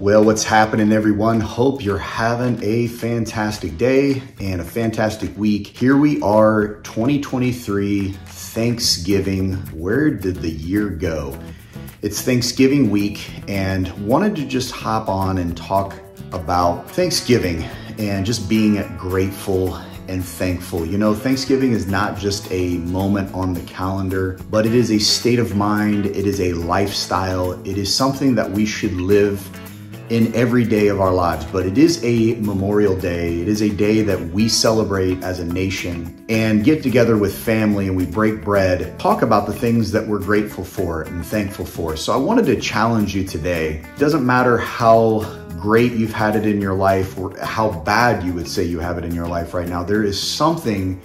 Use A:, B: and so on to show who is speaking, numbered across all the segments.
A: Yo, what's happening everyone? Hope you're having a fantastic day and a fantastic week. Here we are, 2023, Thanksgiving. Where did the year go? It's Thanksgiving week and wanted to just hop on and talk about Thanksgiving and just being grateful and thankful. You know, Thanksgiving is not just a moment on the calendar, but it is a state of mind, it is a lifestyle, it is something that we should live in every day of our lives, but it is a Memorial Day. It is a day that we celebrate as a nation and get together with family and we break bread, talk about the things that we're grateful for and thankful for. So I wanted to challenge you today. It doesn't matter how great you've had it in your life or how bad you would say you have it in your life right now. There is something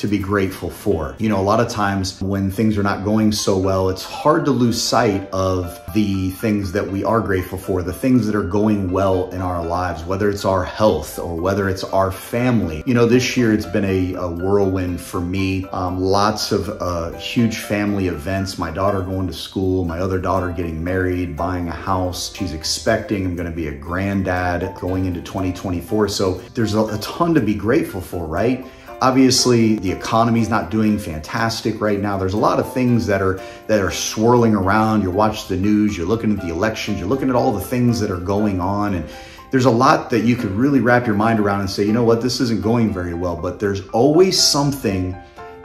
A: to be grateful for. You know, a lot of times when things are not going so well, it's hard to lose sight of the things that we are grateful for, the things that are going well in our lives, whether it's our health or whether it's our family. You know, this year it's been a, a whirlwind for me. Um, lots of uh, huge family events. My daughter going to school, my other daughter getting married, buying a house. She's expecting I'm going to be a granddad going into 2024. So there's a, a ton to be grateful for, right? Obviously, the economy's not doing fantastic right now. There's a lot of things that are that are swirling around. You watch the news, you're looking at the elections, you're looking at all the things that are going on and there's a lot that you could really wrap your mind around and say, you know what, this isn't going very well, but there's always something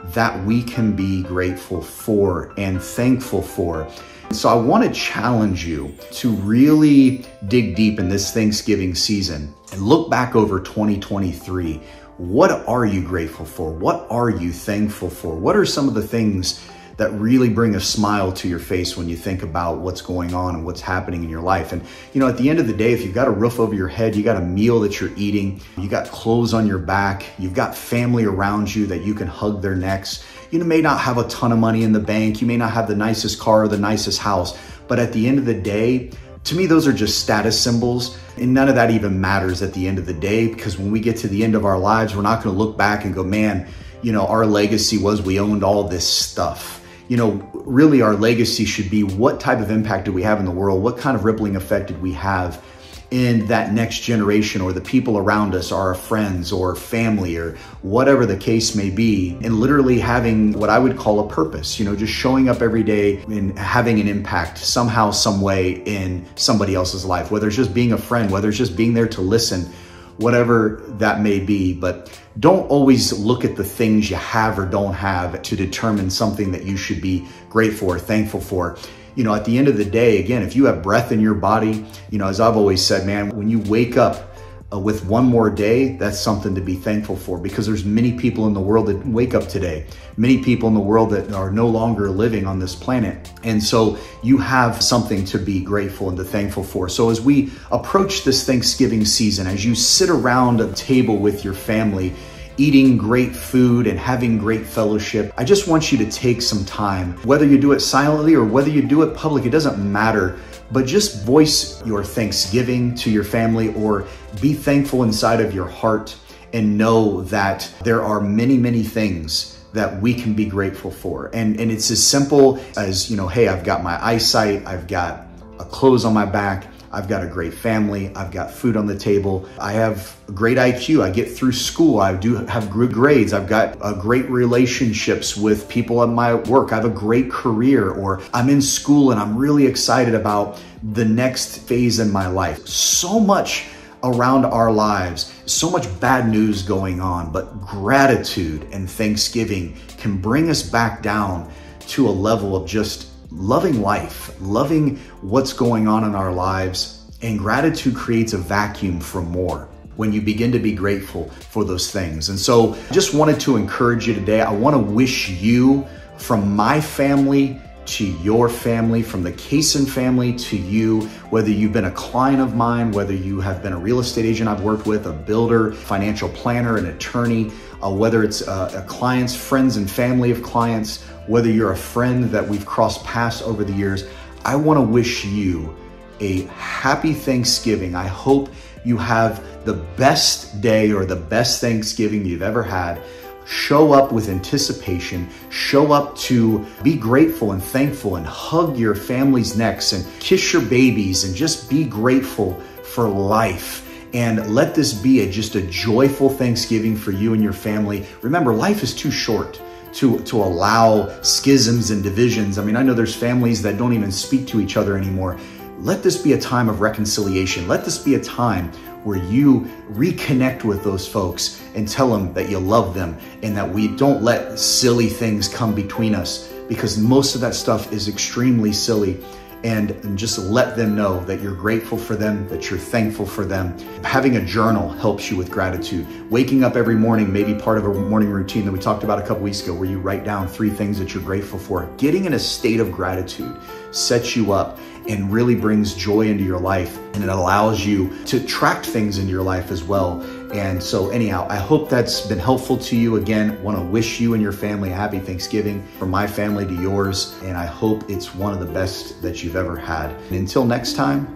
A: that we can be grateful for and thankful for. So I want to challenge you to really dig deep in this Thanksgiving season and look back over 2023. What are you grateful for? What are you thankful for? What are some of the things that really bring a smile to your face when you think about what's going on and what's happening in your life. And, you know, at the end of the day, if you've got a roof over your head, you got a meal that you're eating, you got clothes on your back, you've got family around you that you can hug their necks. You may not have a ton of money in the bank, you may not have the nicest car or the nicest house, but at the end of the day, to me, those are just status symbols, and none of that even matters at the end of the day because when we get to the end of our lives, we're not going to look back and go, man, you know, our legacy was we owned all this stuff. You know, really, our legacy should be what type of impact did we have in the world? What kind of rippling effect did we have? In that next generation or the people around us, our friends or family or whatever the case may be, and literally having what I would call a purpose, you know, just showing up every day and having an impact somehow, some way in somebody else's life, whether it's just being a friend, whether it's just being there to listen, whatever that may be. But don't always look at the things you have or don't have to determine something that you should be grateful or thankful for you know, at the end of the day, again, if you have breath in your body, you know, as I've always said, man, when you wake up uh, with one more day, that's something to be thankful for because there's many people in the world that wake up today, many people in the world that are no longer living on this planet. And so you have something to be grateful and to thankful for. So as we approach this Thanksgiving season, as you sit around a table with your family, eating great food and having great fellowship. I just want you to take some time, whether you do it silently or whether you do it public, it doesn't matter. But just voice your thanksgiving to your family or be thankful inside of your heart and know that there are many, many things that we can be grateful for. And, and it's as simple as, you know, hey, I've got my eyesight, I've got a clothes on my back, I've got a great family. I've got food on the table. I have a great IQ. I get through school. I do have good grades. I've got a great relationships with people at my work. I have a great career or I'm in school and I'm really excited about the next phase in my life. So much around our lives, so much bad news going on, but gratitude and thanksgiving can bring us back down to a level of just loving life, loving what's going on in our lives, and gratitude creates a vacuum for more when you begin to be grateful for those things. And so I just wanted to encourage you today. I want to wish you from my family to your family, from the Cason family to you, whether you've been a client of mine, whether you have been a real estate agent I've worked with, a builder, financial planner, an attorney, uh, whether it's uh, a client's friends and family of clients, whether you're a friend that we've crossed paths over the years, I want to wish you a happy Thanksgiving. I hope you have the best day or the best Thanksgiving you've ever had. Show up with anticipation, show up to be grateful and thankful and hug your family's necks and kiss your babies and just be grateful for life and let this be a, just a joyful Thanksgiving for you and your family. Remember, life is too short to, to allow schisms and divisions. I mean, I know there's families that don't even speak to each other anymore. Let this be a time of reconciliation. Let this be a time where you reconnect with those folks and tell them that you love them and that we don't let silly things come between us because most of that stuff is extremely silly and, and just let them know that you're grateful for them, that you're thankful for them. Having a journal helps you with gratitude. Waking up every morning, maybe part of a morning routine that we talked about a couple weeks ago, where you write down three things that you're grateful for. Getting in a state of gratitude sets you up and really brings joy into your life and it allows you to track things in your life as well. And so, anyhow, I hope that's been helpful to you. Again, want to wish you and your family a happy Thanksgiving from my family to yours. And I hope it's one of the best that you've ever had. And until next time,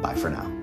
A: bye for now.